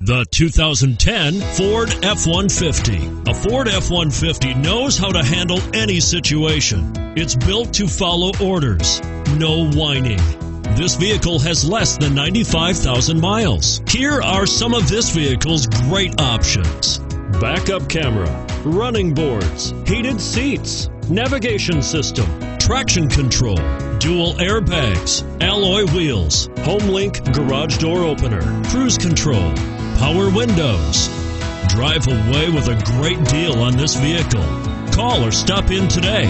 The 2010 Ford F-150. A Ford F-150 knows how to handle any situation. It's built to follow orders, no whining. This vehicle has less than 95,000 miles. Here are some of this vehicle's great options. Backup camera, running boards, heated seats, navigation system, traction control, dual airbags, alloy wheels, HomeLink garage door opener, cruise control, power windows. Drive away with a great deal on this vehicle. Call or stop in today.